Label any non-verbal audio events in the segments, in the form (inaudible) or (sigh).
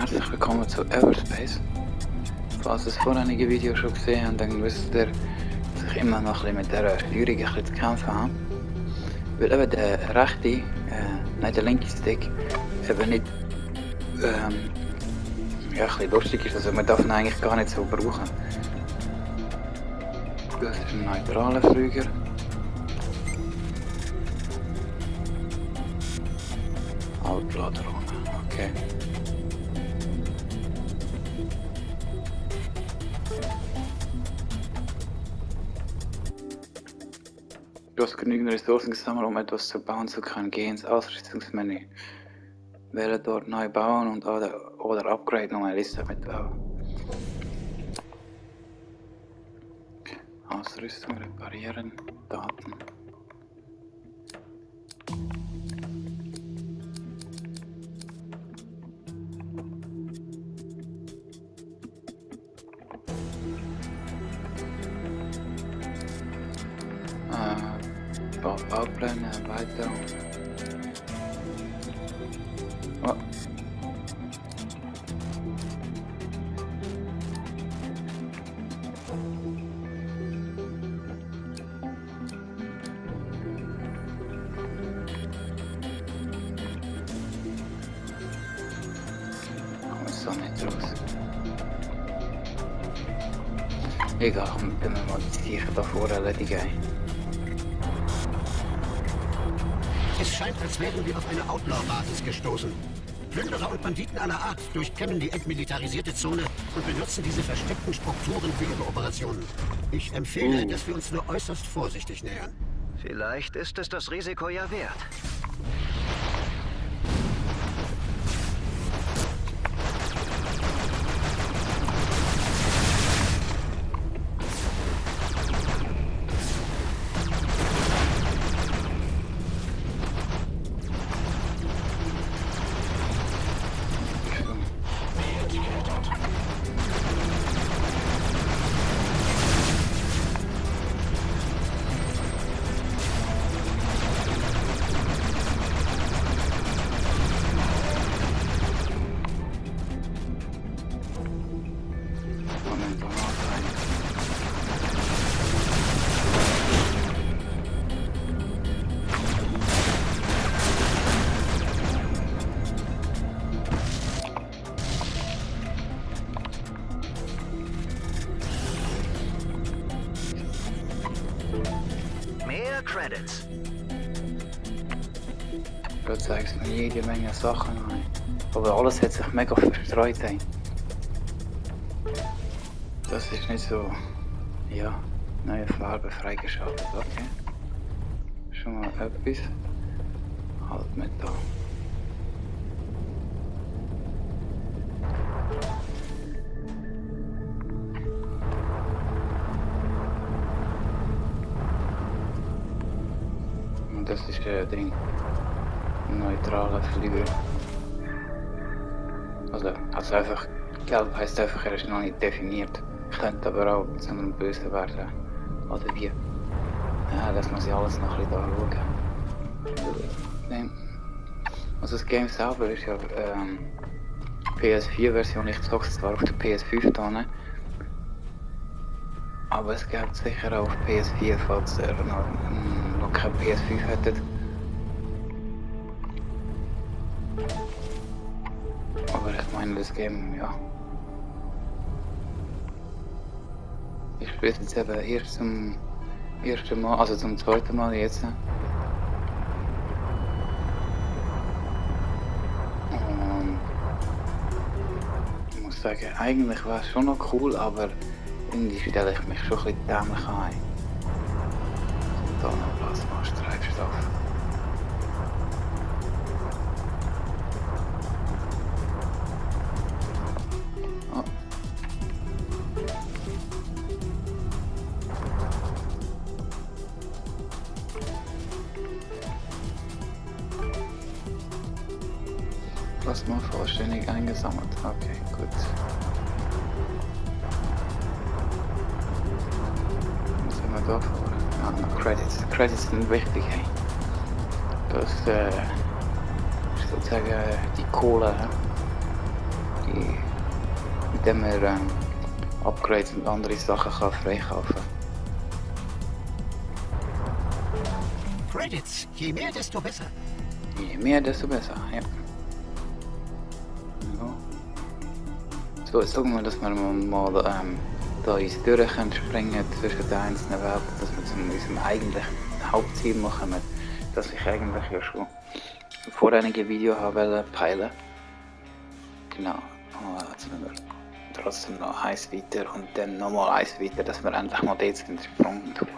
Herzlich willkommen zu Everspace. Falls das vorherige Video schon gesehen habt, dann wisst ihr, dass ich immer noch ein mit der Steuerung zu kämpfen habe. Weil eben der rechte, äh, nein der linke Stick, eben nicht ähm, ja, ein bisschen lustig ist. Also man darf ihn eigentlich gar nicht so brauchen. Das ist ein neutraler Flüger. Outlaw-Drohne, okay. Du hast genügend Ressourcen gesammelt, um etwas zu bauen zu können. Geh ins Ausrüstungsmenü. Wähle dort neu bauen und oder, oder upgrade noch eine Liste mit bauen. Ausrüstung reparieren, Daten. of I don't. Wären wir auf eine Outlaw-Basis gestoßen. Plünderer und Banditen aller Art durchkämmen die entmilitarisierte Zone und benutzen diese versteckten Strukturen für ihre Operationen. Ich empfehle, dass wir uns nur äußerst vorsichtig nähern. Vielleicht ist es das Risiko ja wert. Aber alles hat sich mega verstreut. Ey. Das ist nicht so. Ja, neue Farbe freigeschaltet. Okay. Schon mal etwas. Halt mit da. Und das ist äh, Ding. neutraler Flüger. Also, also einfach, gelb heißt einfach, er ist noch nicht definiert. Könnte aber auch zu einem Bösen werden. Oder wie? Ja, das muss ich alles noch ein bisschen da schauen. Nein. Also das Game selber ist ja ähm, PS4-Version, ich zocke es zwar auf der PS5 da, ne? aber es gibt sicher auch auf PS4, falls ihr noch, mm, noch kein PS5 hättet. Game, ja. Ich spiele jetzt eben erst zum ersten Mal, also zum zweiten Mal jetzt. Und ich muss sagen, eigentlich war es schon noch cool, aber irgendwie stelle ich mich schon ein bisschen dämlich ein. Da noch Plasma-Treibstoff. Plasma vollständig eingesammelt. Okay, gut. Was haben wir da vor? Ah, noch Credits. Credits sind wichtig, hey. Das äh, ist sozusagen äh, die Kohle, die, mit dem man ähm, Upgrades und andere Sachen kann freikaufen Credits. Je mehr, desto besser. Je mehr, desto besser, ja. So, jetzt schauen wir, dass wir mal ähm, da ins Durch können springen zwischen den einzelnen Welten, dass wir zu unserem eigentlichen Hauptziel machen, das ich eigentlich ja schon vor einigen Video habe peilen. Genau. Oh, jetzt müssen wir trotzdem noch eins weiter und dann nochmal eins weiter, dass wir endlich mal dort sind, Sprung tun.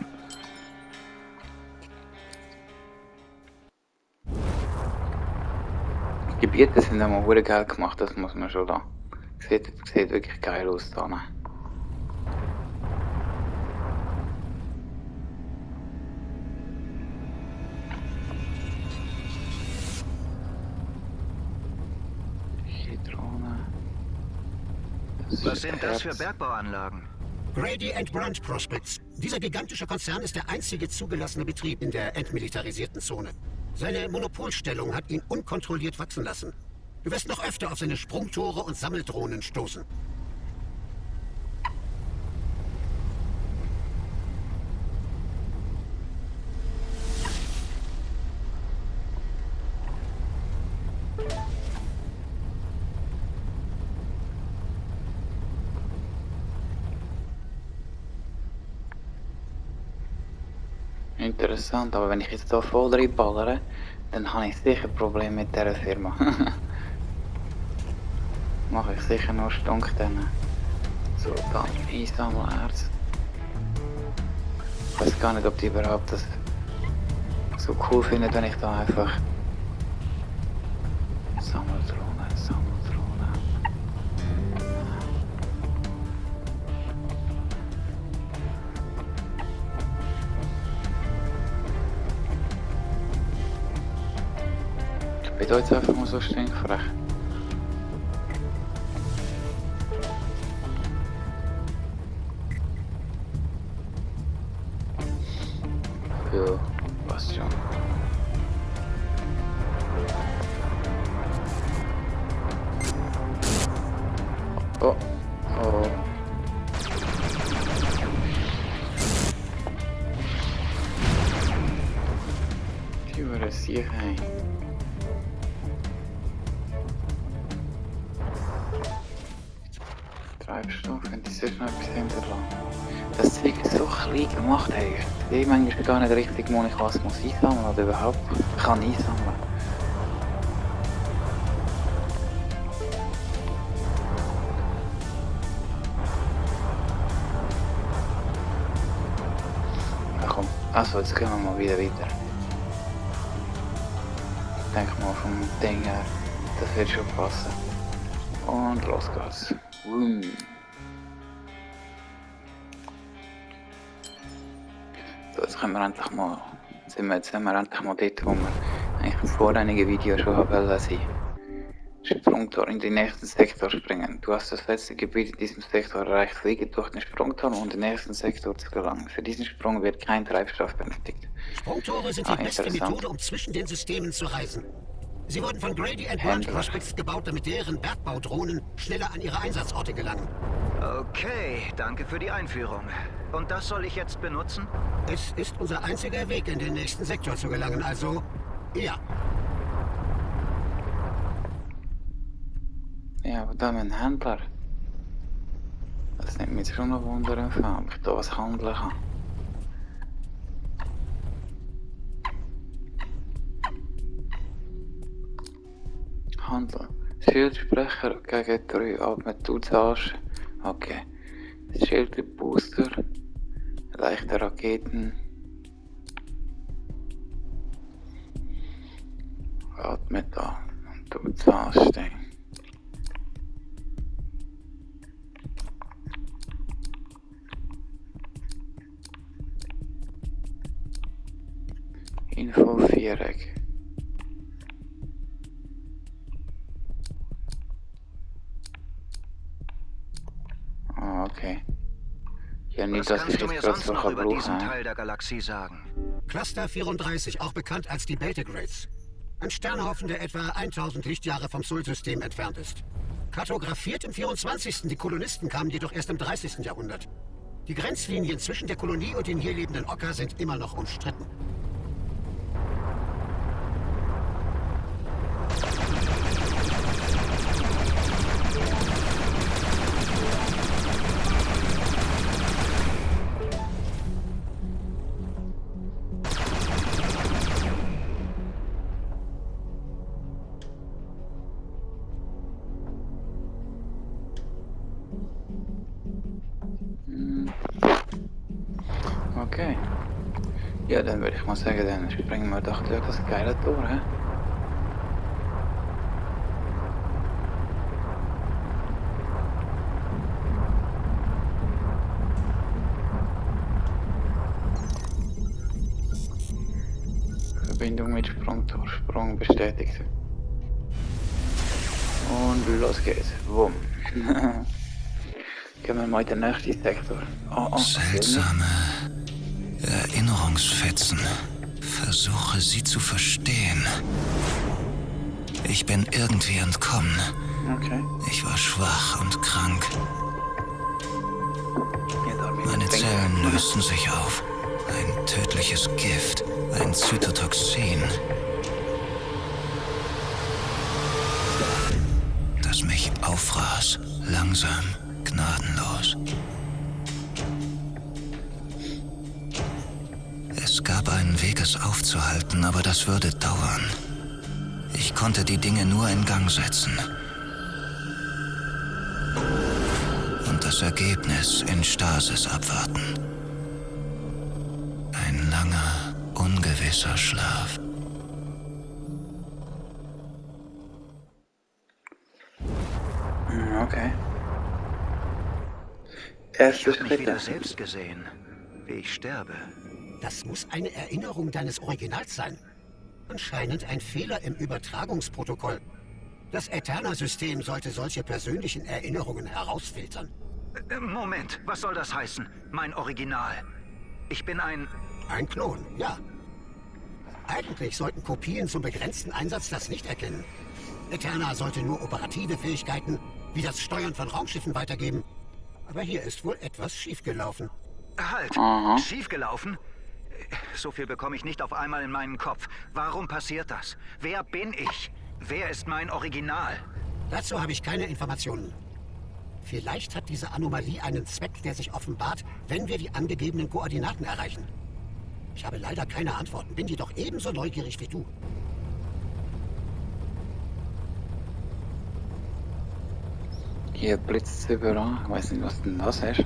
Die Gebiete sind sehr geil gemacht, das muss man schon da. Sieht, sieht wirklich geil aus da. Was sind das für Bergbauanlagen? Grady and Brunt Prospects. Dieser gigantische Konzern ist der einzige zugelassene Betrieb in der entmilitarisierten Zone. Seine Monopolstellung hat ihn unkontrolliert wachsen lassen. Du wirst noch öfter auf seine Sprungtore und Sammeldrohnen stoßen. Interessant, aber wenn ich jetzt hier voll reinballere, dann habe ich sicher Probleme mit dieser Firma. (laughs) Mache ich sicher noch Stunk dann. So, dann Einsammelerz. Ich weiß gar nicht, ob die überhaupt das so cool finden, wenn ich da einfach Sammeldrohne, Sammeldrohne. Ich bin da jetzt einfach mal so stinkfrech. Treibstoff, wenn die sich noch etwas hinterlassen. Das Zeug ist so klein gemacht eigentlich. Ich manchmal gar nicht richtig, wo ich was muss einsammeln oder überhaupt kann einsammeln. Komm. Also, jetzt gehen wir mal wieder weiter. Ich denke mal vom Ding her, das wird schon passen. Und los geht's. Vroom. So, jetzt können wir endlich mal, sind wir, jetzt sind wir endlich mal dort, wo wir eigentlich im vorherigen Video schon haben sein. Sprungtor in den nächsten Sektor springen. Du hast das letzte Gebiet in diesem Sektor erreicht. Fliege durch den Sprungtor, um in den nächsten Sektor zu gelangen. Für diesen Sprung wird kein Treibstoff benötigt. Sprungtore sind Ah, die beste. Methode, um zwischen den Systemen zu reisen. Sie wurden von Grady and Händler. Prospects gebaut, damit deren Bergbaudrohnen schneller an ihre Einsatzorte gelangen. Okay, danke für die Einführung. Und das soll ich jetzt benutzen? Es ist unser einziger Weg, in den nächsten Sektor zu gelangen, also ja. Ja, aber da einen Händler. Das nimmt mich schon noch Wunder, ob ich da was handeln kann. Handel. Schildsprecher gegen drei Atmen, du zahlst. Okay. Schildbooster. Leichte Raketen. Da. Und du zahlst den. Info Ah, okay. Ja, nicht, Was ich kannst du mir sonst so noch kann über diesen brauchen. Teil der Galaxie sagen? Cluster 34, auch bekannt als die Beltegrades. Ein Sternhaufen, der etwa 1000 Lichtjahre vom Sol-System entfernt ist. Kartografiert im 24. Die Kolonisten kamen jedoch erst im 30. Jahrhundert. Die Grenzlinien zwischen der Kolonie und den hier lebenden Ocker sind immer noch umstritten. Springen wir doch durch das geile Tor, hä? Verbindung mit Sprungtor, Sprung bestätigt. Und los geht's. Wumm. (laughs) Gehen wir mal in den nächsten Sektor. Oh, oh, Seltsame Erinnerungsfetzen. Versuche sie zu verstehen. Ich bin irgendwie entkommen. Okay. Ich war schwach und krank. Meine. Zellen lösten sich auf. Ein tödliches Gift. Ein Zytotoxin. Das mich auffraß. Langsam, gnadenlos. Es aufzuhalten, aber das würde dauern. Ich konnte die Dinge nur in Gang setzen. Und das Ergebnis in Stasis abwarten. Ein langer, ungewisser Schlaf. Hm, Okay. Ich Erste habe mich wieder selbst gesehen, wie ich sterbe. Das muss eine Erinnerung deines Originals sein. Anscheinend ein Fehler im Übertragungsprotokoll. Das Eterna-System sollte solche persönlichen Erinnerungen herausfiltern. Äh, Moment, was soll das heißen? Mein Original. Ich bin ein... Ein Klon, ja. Eigentlich sollten Kopien zum begrenzten Einsatz das nicht erkennen. Eterna sollte nur operative Fähigkeiten wie das Steuern von Raumschiffen weitergeben. Aber hier ist wohl etwas schiefgelaufen. Halt! Aha. Schiefgelaufen? So viel bekomme ich nicht auf einmal in meinen Kopf. Warum passiert das? Wer bin ich? Wer ist mein Original? Dazu habe ich keine Informationen. Vielleicht hat diese Anomalie einen Zweck, der sich offenbart, wenn wir die angegebenen Koordinaten erreichen. Ich habe leider keine Antworten, bin jedoch ebenso neugierig wie du. Hier blitzt es überall. Ich weiß nicht, was denn das ist.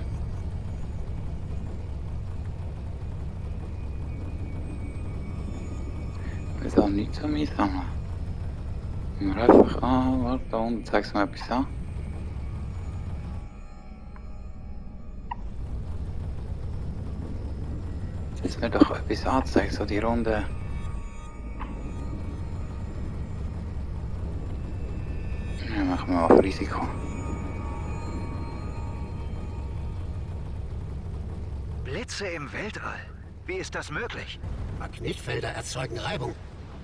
Ich will da nichts an mir sammeln. Gehen wir einfach an, warte, da unten zeigst du mir etwas an. Jetzt mir doch etwas angezeigt, so die Runde. Ja, machen wir auf Risiko. Blitze im Weltall. Wie ist das möglich? Magnetfelder erzeugen Reibung.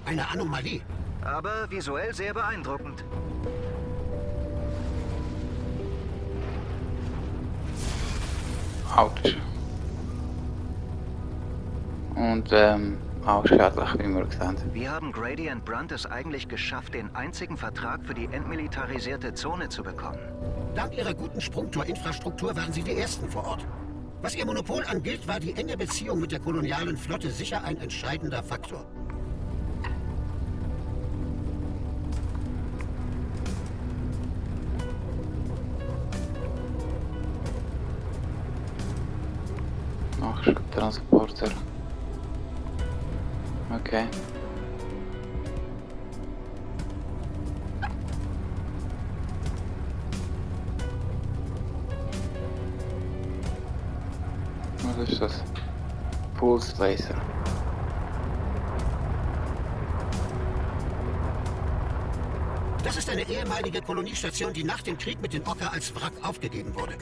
Eine Anomalie. Aber visuell sehr beeindruckend. Autsch. Und ähm, auch schädlich, wie wir gesehen haben. Wie haben Grady und Brunt es eigentlich geschafft, den einzigen Vertrag für die entmilitarisierte Zone zu bekommen? Dank ihrer guten Sprungtorinfrastruktur waren sie die Ersten vor Ort. Was ihr Monopol angeht, war die enge Beziehung mit der kolonialen Flotte sicher ein entscheidender Faktor. Nachschubtransporter. Okay. Was ist das? Pulse Laser. Ist eine ehemalige Koloniestation, die nach dem Krieg mit den Ocker als Wrack aufgegeben wurde.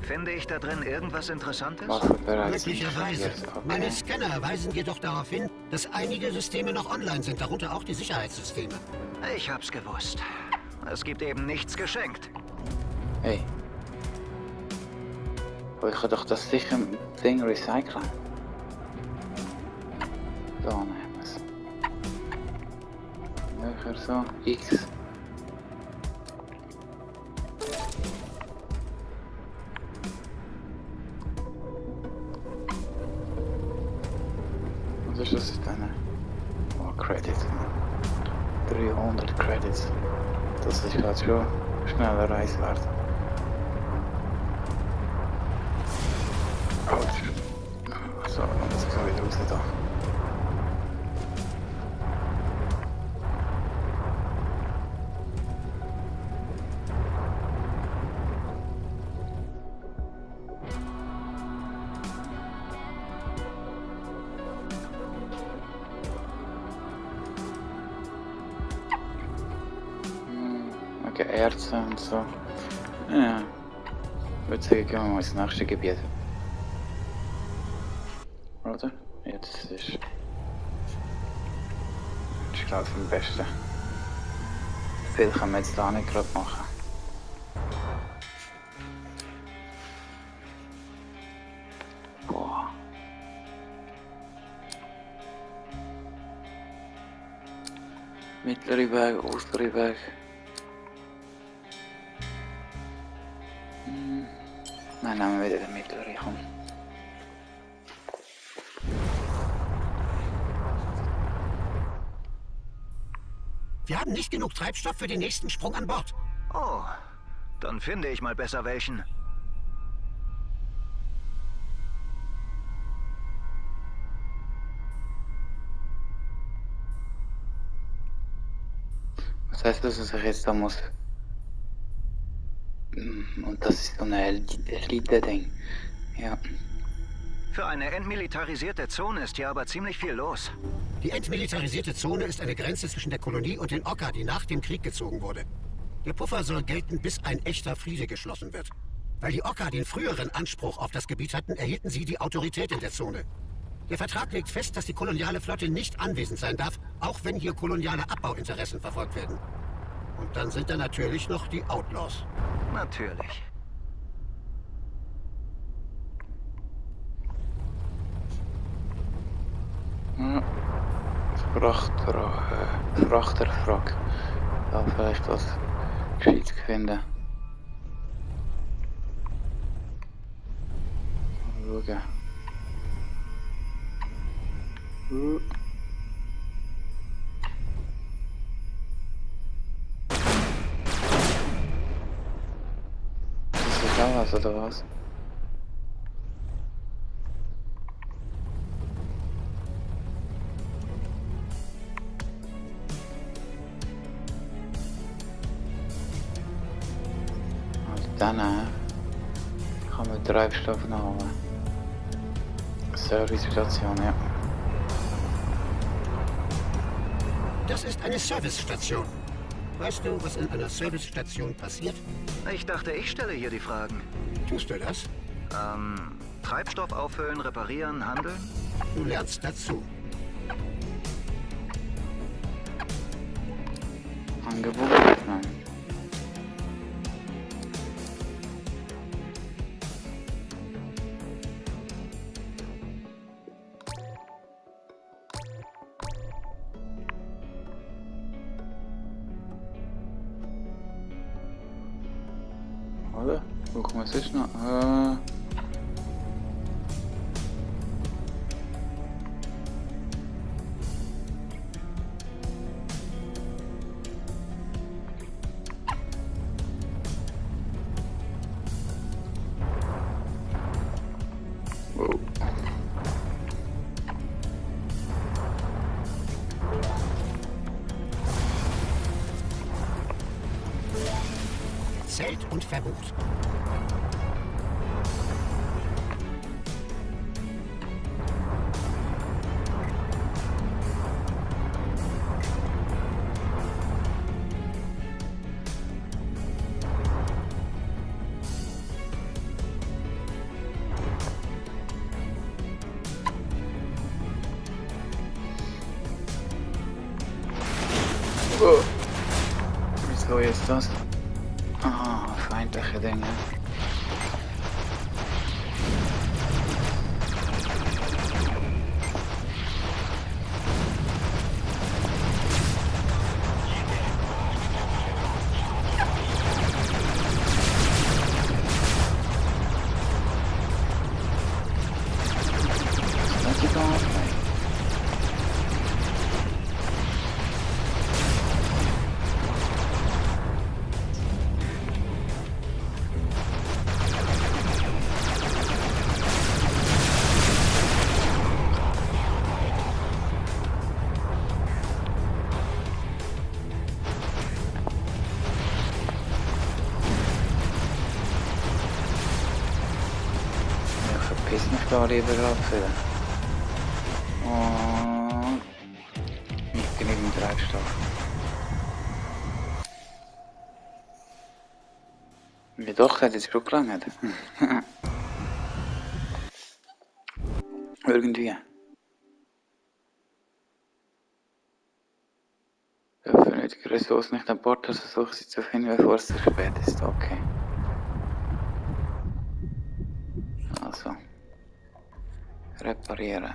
Finde ich da drin irgendwas Interessantes? Möglicherweise. Meine. Scanner weisen jedoch darauf hin, dass einige Systeme noch online sind, darunter auch die Sicherheitssysteme. Ich hab's gewusst. Es gibt eben nichts geschenkt. Hey. Aber ich kann doch das sicher Ding recyceln. Da nehmen wir es. Näher so. X. Das ist gerade schon schneller Reis wert. Autsch. So, jetzt gehen wir wieder raus da. Ja. Würde sagen, gehen wir mal ins nächste Gebiet. Oder? Jetzt ist. ist glaube ich am besten. Viel können wir jetzt da nicht gerade machen. Mittlere Weg, äußere Wir haben nicht genug Treibstoff für den nächsten Sprung an Bord. Oh, dann finde ich mal besser welchen. Was heißt das, dass ich jetzt da muss? Hm, Und das ist so eine Elite-Ding. Ja. Für eine entmilitarisierte Zone ist hier aber ziemlich viel los. Die entmilitarisierte Zone ist eine Grenze zwischen der Kolonie und den Orca, die nach dem Krieg gezogen wurde. Der Puffer soll gelten, bis ein echter Friede geschlossen wird. Weil die Orca den früheren Anspruch auf das Gebiet hatten, erhielten sie die Autorität in der Zone. Der Vertrag legt fest, dass die koloniale Flotte nicht anwesend sein darf, auch wenn hier koloniale Abbauinteressen verfolgt werden. Und dann sind da natürlich noch die Outlaws. Natürlich. Ja. Äh, Frachterfrag. Da vielleicht was Gescheites finden. Mal schauen. Uh. Ist das da was oder was? Danach kann man Treibstoff nachholen. Servicestation, ja. Das ist eine Servicestation. Weißt du, was in einer Servicestation passiert? Ich dachte, ich stelle hier die Fragen. Tust du das? Ähm, Treibstoff auffüllen, reparieren, handeln? Du lernst dazu. Angebot öffnen. Oder? Guck mal, was ist noch? Zelt und verbucht. Oh. Wieso jetzt das? Ah, feindliche Dinge. Was verpiss mich da lieber gerade für. Und nicht genügend Treibstoff. Wie doch, hat jetzt gelangt. (laughs) Irgendwie. Dafür nötige Ressourcen nicht an Bord, also versuche sie zu finden, bevor es zu spät ist. Okay. Also. Reparieren.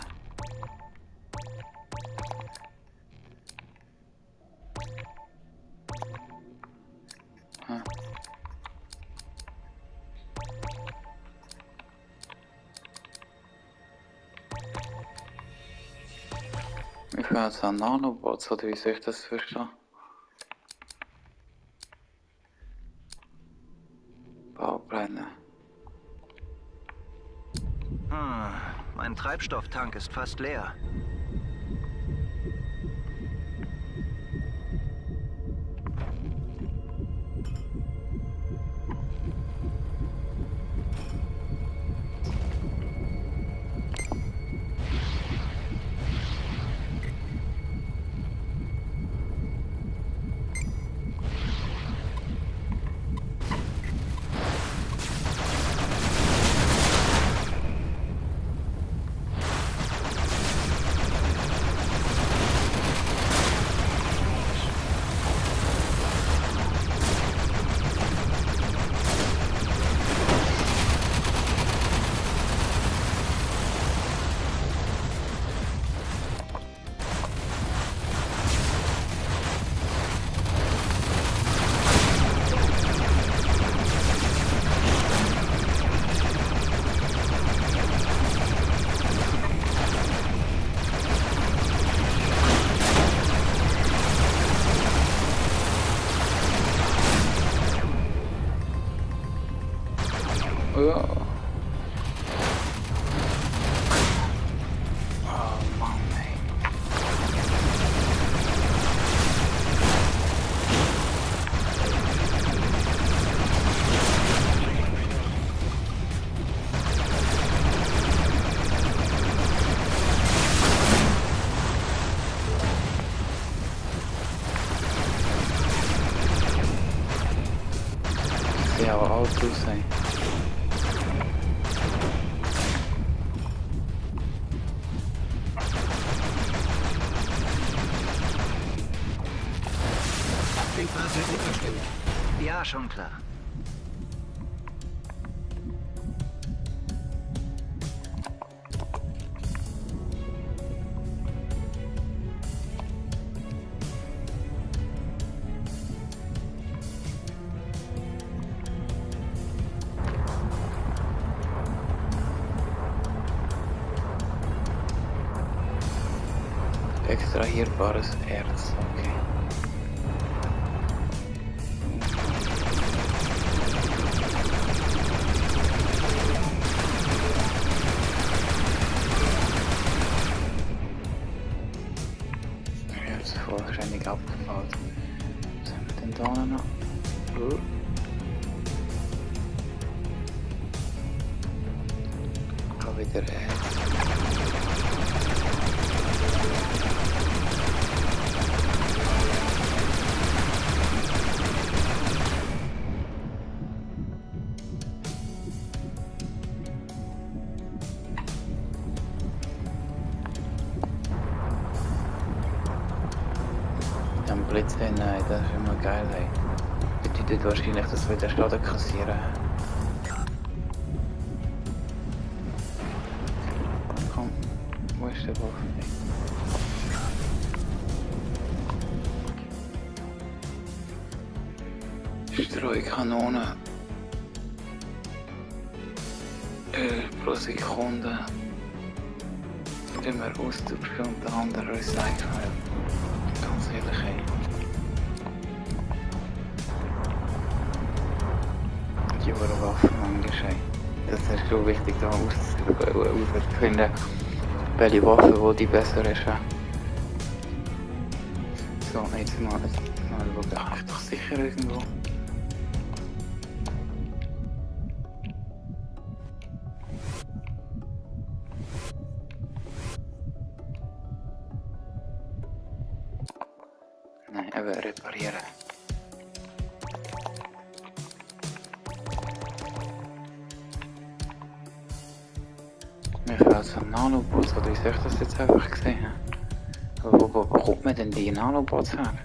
Wie viel hat es an Nanobots oder wie soll ich das verstehen? Treibstofftank ist fast leer. Autos, Extrahierbares Erz, okay. Vollständig abgebaut. Was haben wir denn da noch? Auch wieder. Dass wir den Schaden kassieren. Komm, wo ist der Waffe? Streukanone. Öl pro Sekunde. Immer austauschen und der andere recyceln. Ey. Das ist so wichtig, da auszufinden, welche Waffe wo die besser ist. So, jetzt mal, mal schauen. Ich doch sicher irgendwo. Denn die Nanobots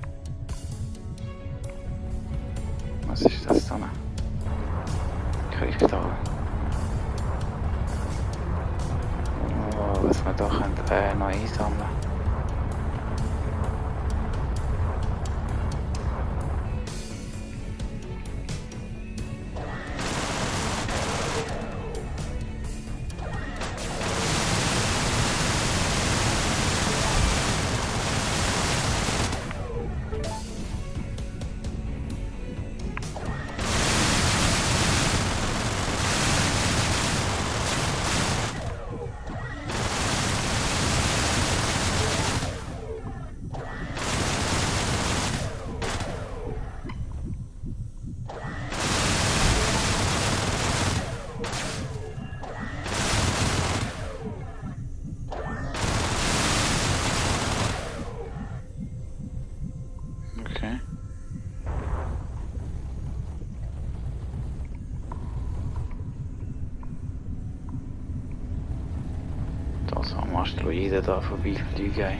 Asteroiden da vorbeifliegen. ey.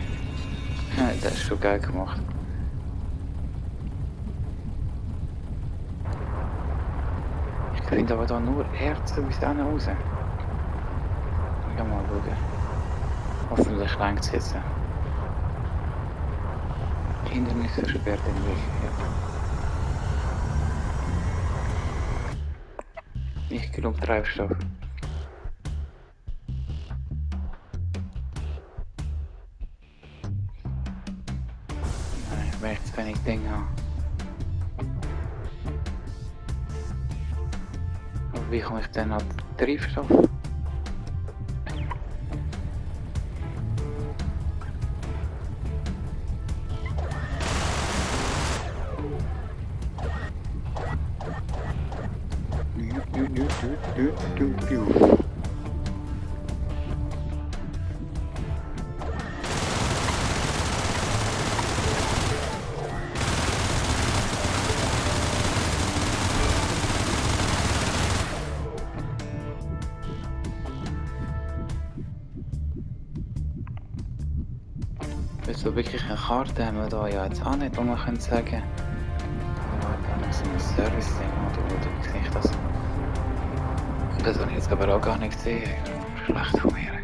Das ist schon geil gemacht. Ich finde aber da nur Erze bis dann raus. Ich kann mal schauen. Hoffentlich längt es jetzt. Hindernis versperrt den Weg. Nicht genug Treibstoff. Wenn ich zu wenig Ding habe. Aber wie komme ich denn an haben wir da ja jetzt auch nicht, man können sagen aber da noch so ein Service-Ding oder, oder wie sehe ich das? Das habe ich jetzt aber auch gar nicht gesehen. Schlecht von mir.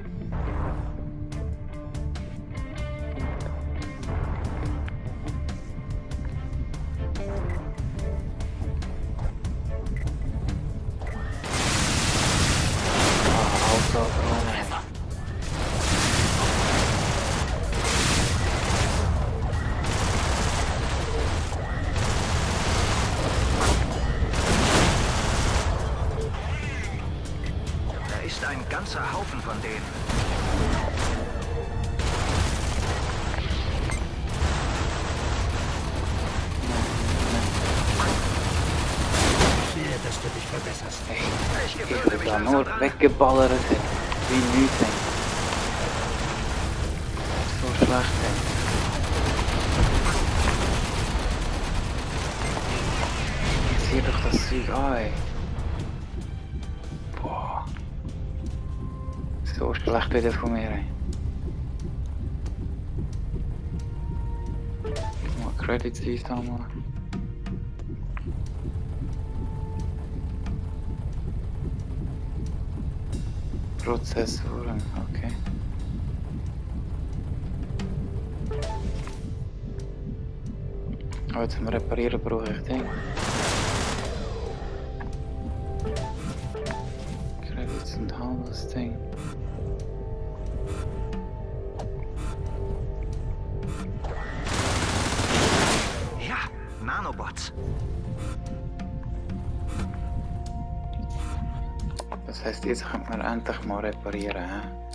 Langsam nur dran. weggeballert wie nichts. ey. So schlecht, ey. Sieh doch das Zeug an, ey. Boah. So schlecht wieder von mir, ey. Mal Credits einsammeln. Prozessoren, okay. Aber zum Reparieren brauche ich den. Credits und Handelsding. Ja, heißt, jetzt könnte man endlich mal reparieren. He?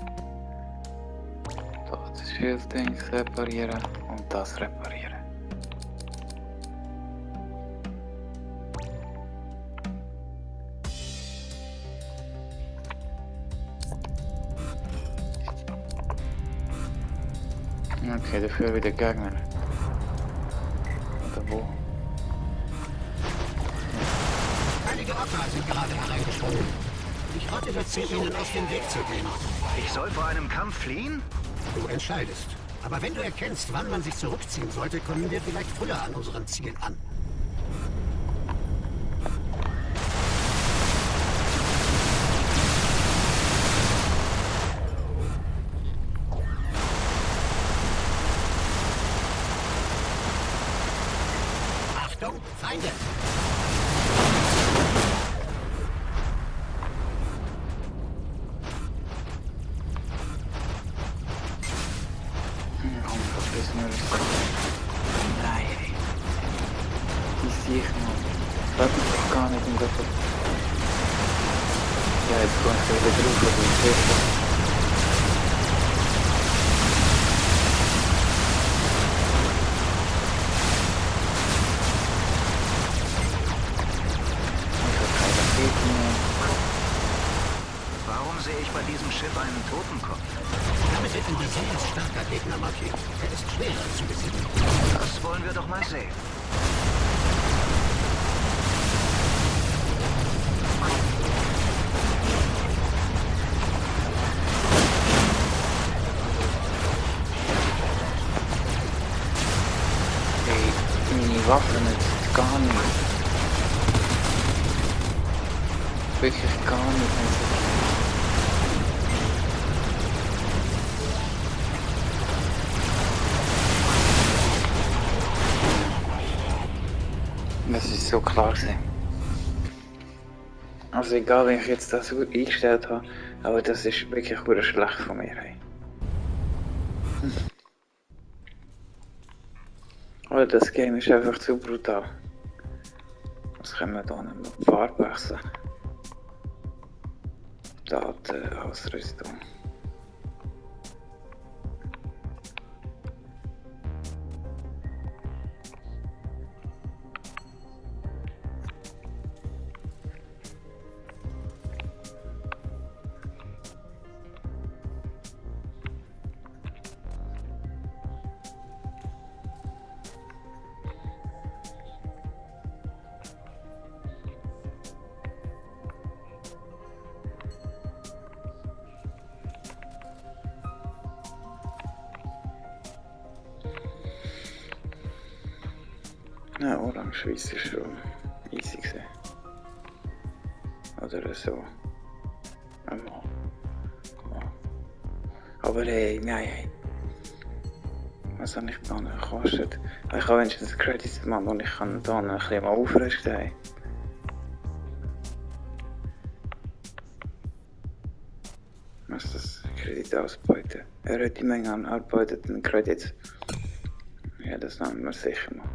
Das Schilddings reparieren und das reparieren. Okay, dafür wieder Gegner. Oder wo? Einige Opfer sind gerade hereingesprungen. Ich rate dazu, ihnen aus dem Weg zu gehen. Ich soll vor einem Kampf fliehen? Du entscheidest. Aber wenn du erkennst, wann man sich zurückziehen sollte, kommen wir vielleicht früher an unserem Ziel an. Sehe ich bei diesem Schiff einen Totenkopf? Damit wird ein besonders starker Gegner markiert. Er ist schwerer zu besiegen. Das wollen wir doch mal sehen. Klar gewesen. Also egal, wie ich jetzt das eingestellt habe, aber das ist wirklich sehr schlecht von mir. Hey. (laughs) Oder das Game ist einfach zu brutal. Was können wir da nicht mehr? Farbe wechseln. Daten, Ausrüstung. Ja, orange ist schon easy gewesen. Oder so. Einmal. Mal. Aber hey, nein, hey. Was habe ich da gekostet? Ich habe wenigstens Credits gemacht und ich kann da ein bisschen mal aufrüsten. Hey. Was das? Kredit ausbeuten. Erhöht die Menge an erarbeiteten Credits. Ja, das nehmen wir sicher mal.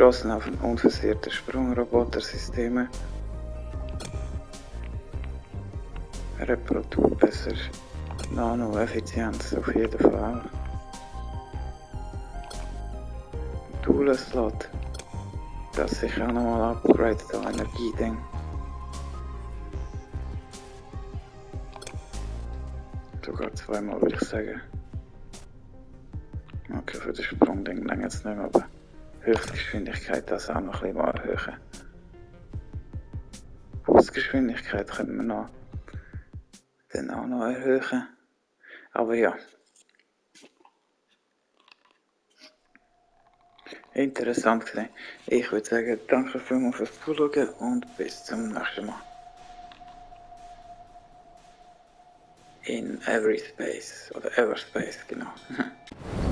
Geschossen auf unversierte Sprungrobotersysteme. Reparatur besser. Nano-Effizienz auf jeden Fall. Toolenslot. Das sicher auch nochmal upgradet an Energieding. Sogar zweimal würde ich sagen. Okay, für den Sprungding länger jetzt nicht aber Höchstgeschwindigkeit das auch noch ein bisschen erhöhen. Fußgeschwindigkeit können wir noch dann auch noch erhöhen. Aber ja. interessant gewesen. Ich würde sagen, danke vielmals fürs Zuschauen und bis zum nächsten Mal. In Every Space oder Everspace, genau. (laughs)